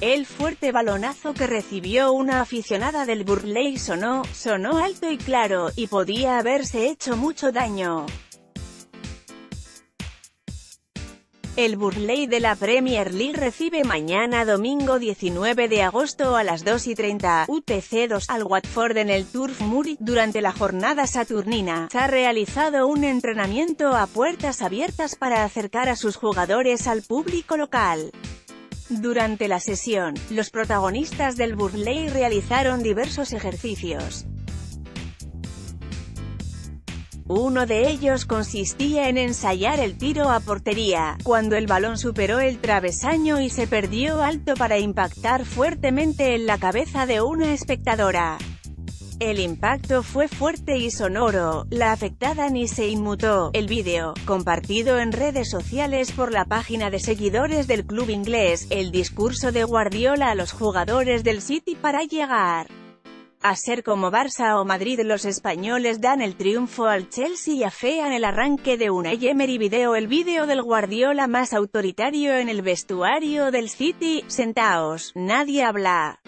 El fuerte balonazo que recibió una aficionada del Burley sonó, sonó alto y claro, y podía haberse hecho mucho daño. El Burley de la Premier League recibe mañana domingo 19 de agosto a las 2 y 30 UTC 2 al Watford en el Turf Moor. Durante la jornada saturnina, se ha realizado un entrenamiento a puertas abiertas para acercar a sus jugadores al público local. Durante la sesión, los protagonistas del Burley realizaron diversos ejercicios. Uno de ellos consistía en ensayar el tiro a portería, cuando el balón superó el travesaño y se perdió alto para impactar fuertemente en la cabeza de una espectadora. El impacto fue fuerte y sonoro, la afectada ni se inmutó. El vídeo, compartido en redes sociales por la página de seguidores del club inglés, el discurso de Guardiola a los jugadores del City para llegar a ser como Barça o Madrid. Los españoles dan el triunfo al Chelsea y afean el arranque de una Emery video. El vídeo del Guardiola más autoritario en el vestuario del City, sentaos, nadie habla.